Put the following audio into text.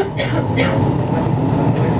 Mas esse sonho hoje, Mas essa cidade, eu ia falando, né?